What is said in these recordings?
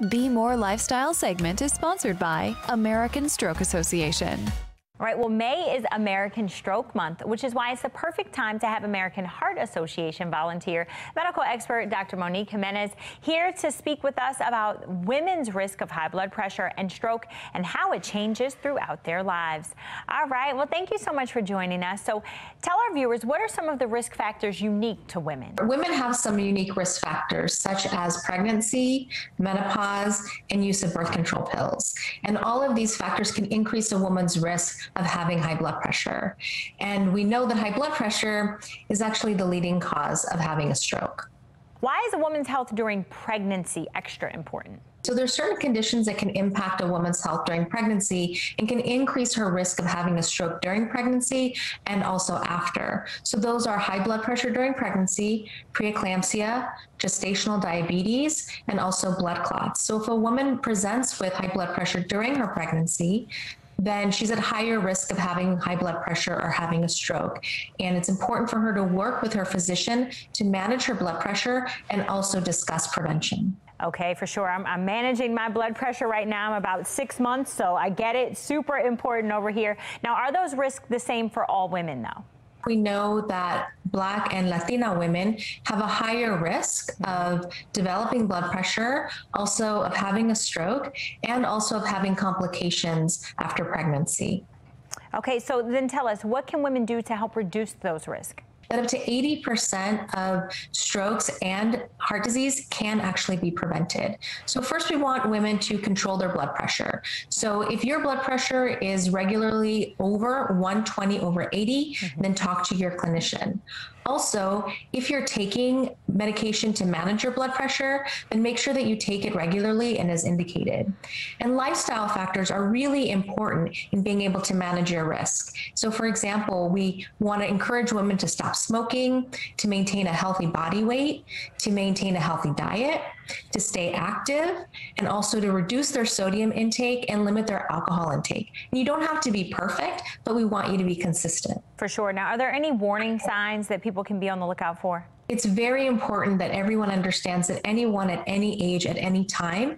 BMORE Lifestyle segment is sponsored by American Stroke Association. All right, well, May is American Stroke Month, which is why it's the perfect time to have American Heart Association volunteer medical expert Dr. Monik Jiménez here to speak with us about women's risk of high blood pressure and stroke and how it changes throughout their lives. All right, well, thank you so much for joining us. So tell our viewers, what are some of the risk factors unique to women? Women have some unique risk factors, such as pregnancy, menopause, and use of birth control pills. And all of these factors can increase a woman's risk of having high blood pressure. And we know that high blood pressure is actually the leading cause of having a stroke. Why is a woman's health during pregnancy extra important? So there's certain conditions that can impact a woman's health during pregnancy and can increase her risk of having a stroke during pregnancy and also after. So those are high blood pressure during pregnancy, preeclampsia, gestational diabetes, and also blood clots. So if a woman presents with high blood pressure during her pregnancy, then she's at higher risk of having high blood pressure or having a stroke. And it's important for her to work with her physician to manage her blood pressure and also discuss prevention. Okay, for sure. I'm, I'm, managing my blood pressure right now. I'm about six months, so I get it. Super important over here. Now, are those risks the same for all women, though? We know that Black and Latina women have a higher risk of developing blood pressure, also of having a stroke, and also of having complications after pregnancy. Okay, so then tell us, what can women do to help reduce those risks? That up to 80% of strokes and heart disease can actually be prevented. So first we want women to control their blood pressure. So if your blood pressure is regularly over 120 over 80, mm-hmm. then talk to your clinician. Also, if you're taking medication to manage your blood pressure, then make sure that you take it regularly and as indicated. And lifestyle factors are really important in being able to manage your risk. So, for example, we want to encourage women to stop smoking, to maintain a healthy body weight, to maintain a healthy diet, to stay active, and also to reduce their sodium intake and limit their alcohol intake. And you don't have to be perfect, but we want you to be consistent. For sure. Now, are there any warning signs that people can be on the lookout for? It's very important that everyone understands that anyone at any age, at any time,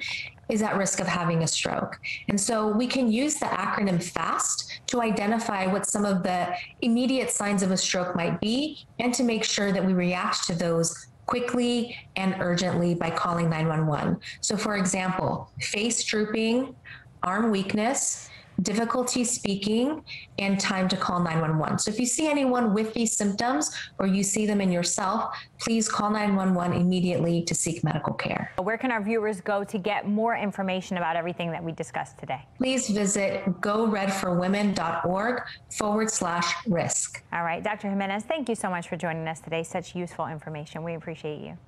is at risk of having a stroke. And so we can use the acronym FAST to identify what some of the immediate signs of a stroke might be and to make sure that we react to those quickly and urgently by calling 911. So, for example, face drooping, arm weakness, difficulty speaking, and time to call 911. So if you see anyone with these symptoms or you see them in yourself, please call 911 immediately to seek medical care. Where can our viewers go to get more information about everything that we discussed today? Please visit goredforwomen.org forward slash risk. All right, Dr. Jiménez, thank you so much for joining us today. Such useful information. We appreciate you.